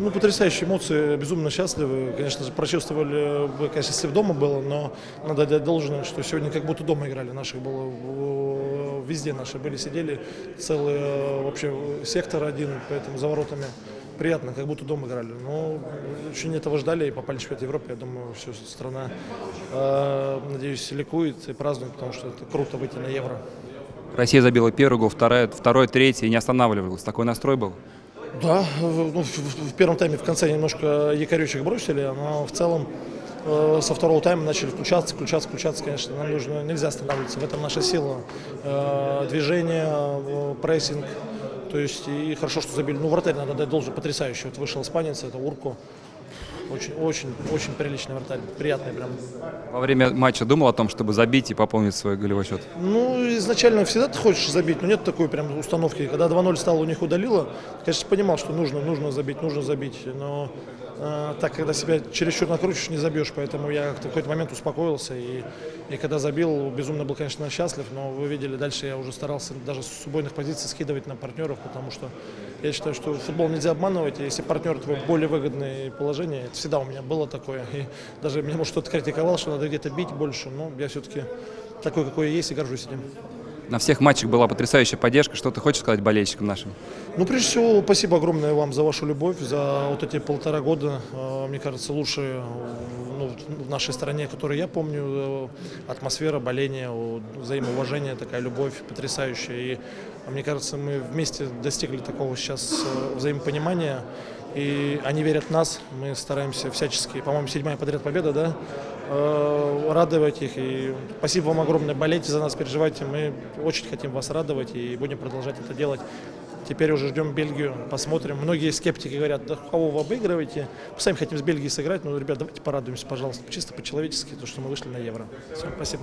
Ну, потрясающие эмоции, безумно счастливы. Конечно же, прочувствовали бы, конечно, если бы дома было, но надо дать должное, что сегодня как будто дома играли. Наших было везде, наши были, сидели, целый э, вообще сектор один, поэтому за воротами приятно, как будто дома играли. Но очень этого ждали и попали в чемпионат Европы. Я думаю, всю страна, э, надеюсь, ликует и празднует, потому что это круто выйти на Евро. Россия забила первый гол, второй, второй, третий и не останавливалась. Такой настрой был? Да, ну, в, первом тайме в конце немножко якорючек бросили, но в целом э, со второго тайма начали включаться, включаться, включаться, конечно, нам нужно, нельзя останавливаться, в этом наша сила, Э, движение, э, прессинг, то есть и хорошо, что забили, ну вратарь надо дать должен, потрясающий, вот вышел испанец, это Урку, очень, очень, очень приличный вратарь, приятный прям. Во время матча думал о том, чтобы забить и пополнить свой голевой счет? Ну, изначально всегда ты хочешь забить, но нет такой прям установки. Когда 2-0 стало у них удалило, конечно, понимал, что нужно, нужно забить, нужно забить. Но так, когда себя чересчур накрутишь, не забьешь. Поэтому я в какой-то момент успокоился. И, и когда забил, безумно был, конечно, счастлив. Но вы видели, дальше я уже старался даже с убойных позиций скидывать на партнеров, потому что я считаю, что футбол нельзя обманывать. И если партнер твой более выгодное положение, это всегда у меня было такое. И даже меня, может, кто-то критиковал, что надо где-то бить больше. Но я все-таки такой, какой я есть, и горжусь этим. На всех матчах была потрясающая поддержка. Что ты хочешь сказать болельщикам нашим? Ну, прежде всего, спасибо огромное вам за вашу любовь, за вот эти полтора года, э, мне кажется, лучшие ну, в нашей стране, которые я помню, э, атмосфера, боление, взаимоуважение, такая любовь потрясающая. И мне кажется, мы вместе достигли такого сейчас э, взаимопонимания, и они верят в нас, мы стараемся всячески, по-моему, седьмая подряд победа, да, э, радовать их. И спасибо вам огромное, болейте за нас, переживайте. Мы очень хотим вас радовать и будем продолжать это делать. Теперь уже ждем Бельгию, посмотрим. Многие скептики говорят, да кого вы обыгрываете? Мы сами хотим с Бельгией сыграть, но, ребят, давайте порадуемся, пожалуйста, чисто по-человечески, то, что мы вышли на Евро. Все, спасибо.